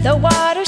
The water